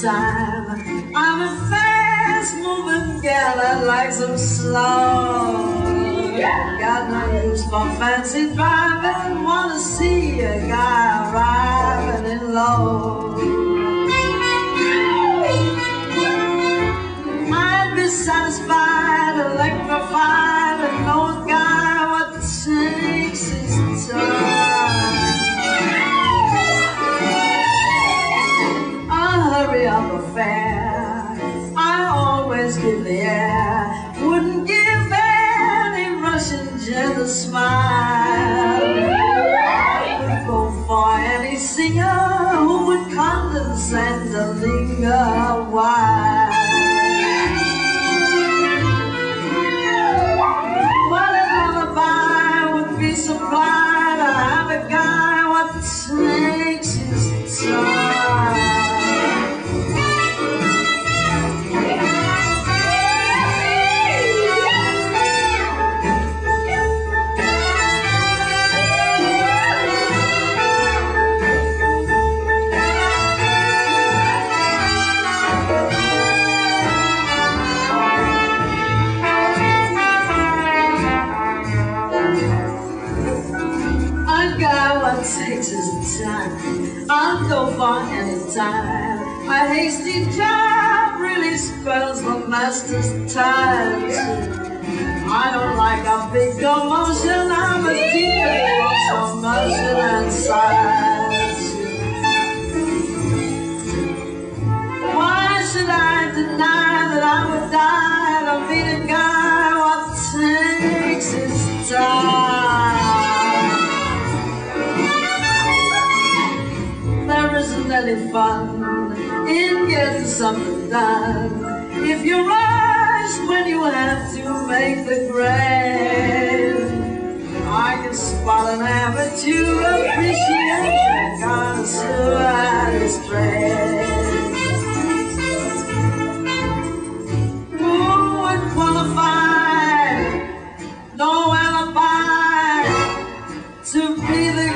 time. I'm a fast moving gal I like them slow. Got no use for fancy driving. Wanna see a guy arriving in low. Give the air. Wouldn't give any Russian gent a smile. Would go for any singer who would condescend to linger a while. What a lullaby would be supplied a guy what his time. I'll go for any time. A hasty job really spells the master's time. I don't like a big commotion. I'm a deep of motion and really fun. It gets done. If you rush when you have to make the grade, I can spot an aperture appreciation connoisseur at his no alibi to be the